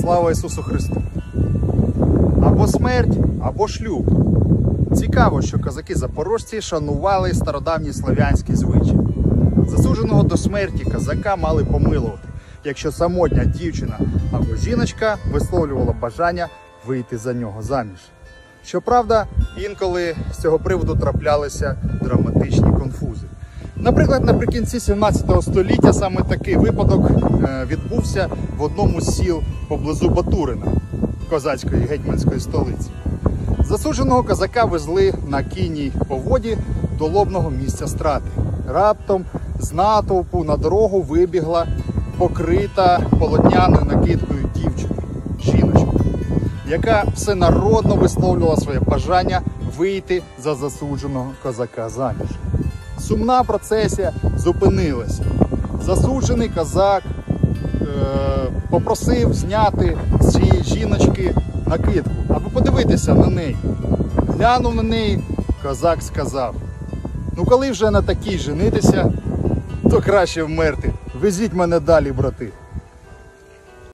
Слава Ісусу Христу! Або смерть, або шлюб. Цікаво, що козаки запорожці шанували стародавні слов'янські звичаї. Засудженого до смерті козака мали помилувати, якщо самотня дівчина або жіночка висловлювала бажання вийти за нього заміж. Щоправда, інколи з цього приводу траплялися драматичні конфузи. Наприклад, наприкінці 17 століття саме такий випадок е, відбувся в одному з сіл поблизу Батурина, козацької гетьманської столиці. Засудженого козака везли на кінній поводі до лобного місця страти. Раптом з натовпу на дорогу вибігла покрита полотняною накидкою дівчина, жіночка, яка всенародно висловлювала своє бажання вийти за засудженого козака заміж. Сумна процесія зупинилася. Засуджений козак е, попросив зняти з цієї жіночки накидку, аби подивитися на неї. Глянув на неї, козак сказав: Ну, коли вже на такій женитися, то краще вмерти. Везіть мене далі, брати.